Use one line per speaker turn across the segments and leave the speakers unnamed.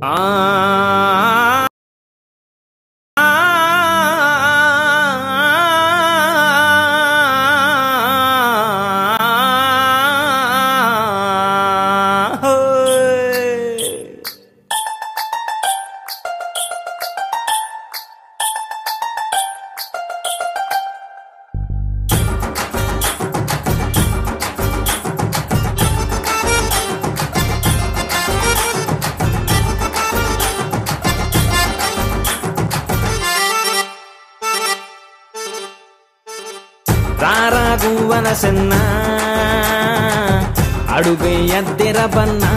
啊。రారాగువన సెన్న అడుగు ఎద్దిర బన్నా.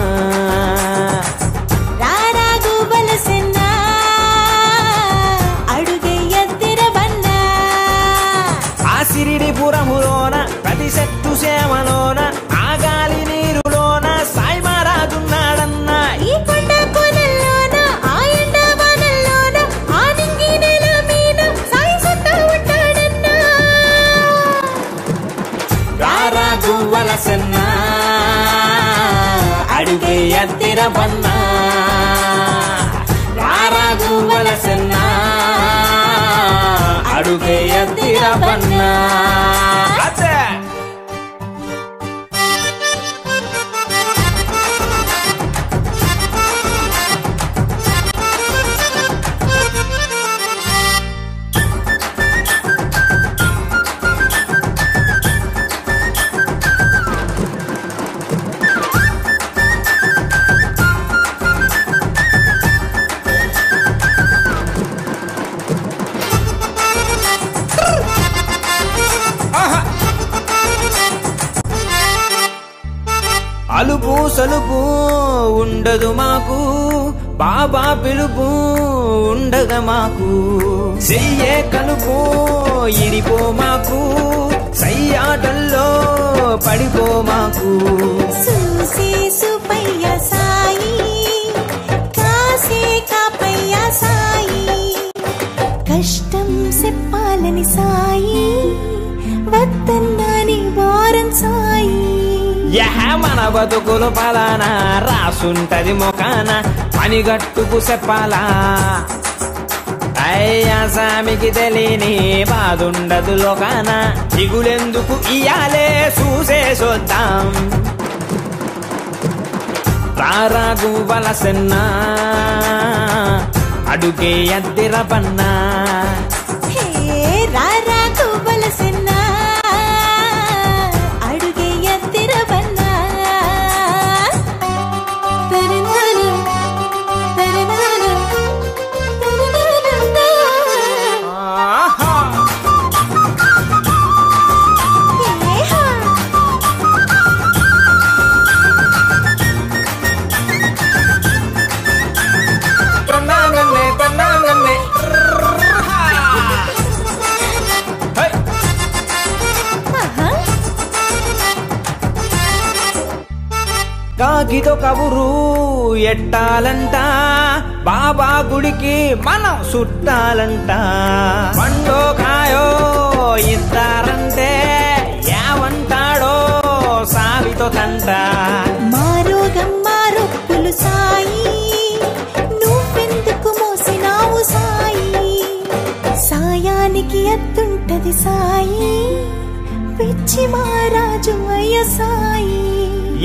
రారాగువల సెన్న అడుగు ఎద్దిర బన్నా రారాగువల సెన్న అడుగు ఎద్దిర అలుపు సలుపు ఉండదు మాకు బాబా పిలుపు ఉండదు మాకు. చెయ్యే కలుపు ఇడిపో మాకు సయ్యాటల్లో పడిపో మాకు.
చూసే సుపయ్య సాయి కాసే కాపయ్య సాయి. కష్టం చెప్పాలని సాయి వద్దన్నాని
యహ మన బతుకులు పలానా రాసుంటది మొకాన పనిగట్టుకు చెప్పాలా? అయ్యా సామికి తెలియని బాదుండదు లోకాన దిగులెందుకు ఇయాలే చూసే చూద్దాం. తారాగు బలసన్నా అడుగే అద్దెర పన్నా కాకితో కబురు ఎట్టాలంట? బాబా గుడికి మనం చుట్టాలంట. పండో కాయో ఇస్తారంటే ఏమంటాడో సావితో తంట.
మారోగం సాయి. నువ్వెందుకు మోసినావు సాయి? సాయానికి ఎత్తుంటది సాయి. పిచ్చి మహారాజు అయ్య సాయి.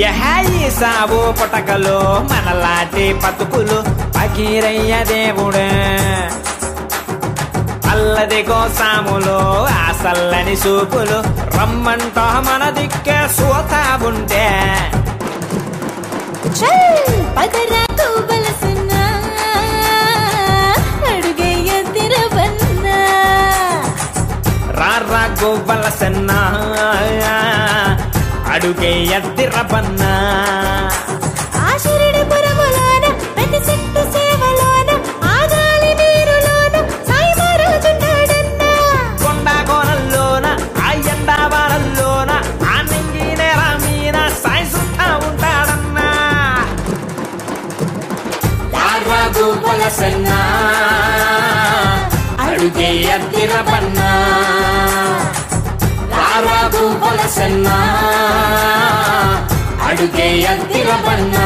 యహాయి సాబు పుటకలు మనలాంటి బతుకులు పకీరయ్య దేవుడే. అల్లది గోసాములు ఆ సల్లని సూపులు రమ్మంట మన దిక్కే సోతా ఉంటే. రారా గోవల సెన్న అడుగే ఎద్దిరబన్నా
ఆ శిరిడి పురములోన ప్రతి శక్తి సేవలోన ఆ గాలి నీరులోన సాయి మహారాజున్నాడన్నా.
కొండ కోనల్లోన ఆ ఎండా బాలల్లోన ఆ నింగి నేల సాయి ఉంటాడన్నా. సెన్న ఎద్దిరబన్నా రారాగు పొలసన్న అడుగే ఎద్దిరబన్నా